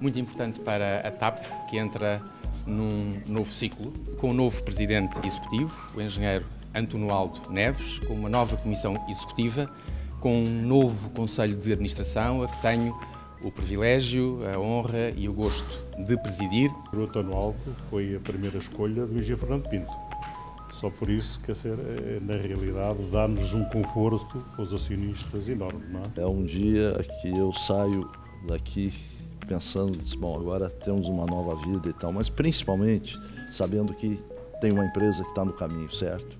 muito importante para a TAP, que entra num novo ciclo, com um novo presidente executivo, o engenheiro António Aldo Neves, com uma nova comissão executiva, com um novo conselho de administração, a que tenho o privilégio, a honra e o gosto de presidir. O António Aldo foi a primeira escolha do engenheiro Fernando Pinto. Só por isso, quer dizer, é, na realidade, dá-nos um conforto aos acionistas enorme. Não é? é um dia que eu saio daqui pensando, bom, agora temos uma nova vida e tal, mas principalmente sabendo que tem uma empresa que está no caminho certo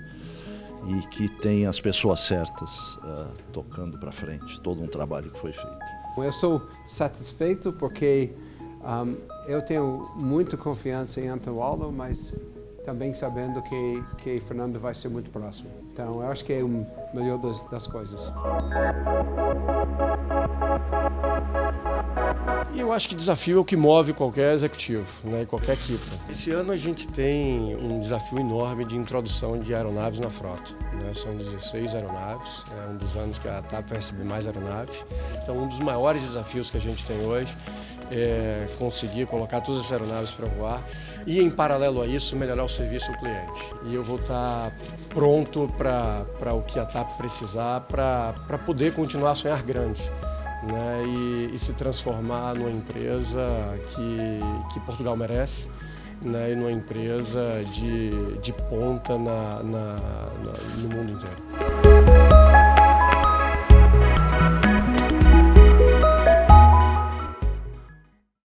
e que tem as pessoas certas uh, tocando para frente todo um trabalho que foi feito. Eu sou satisfeito porque um, eu tenho muita confiança em Antoaldo, mas também sabendo que, que Fernando vai ser muito próximo. Então, eu acho que é o melhor das, das coisas. Eu acho que desafio é o que move qualquer executivo, né, qualquer equipe. Esse ano a gente tem um desafio enorme de introdução de aeronaves na frota. Né? São 16 aeronaves, é um dos anos que a TAP vai receber mais aeronaves. Então um dos maiores desafios que a gente tem hoje é conseguir colocar todas as aeronaves para voar e, em paralelo a isso, melhorar o serviço ao cliente. E eu vou estar pronto para o que a TAP precisar para poder continuar a sonhar grande né, e, e, se transformar numa empresa que, que Portugal merece né, e numa empresa de, de ponta na, na, na, no mundo inteiro.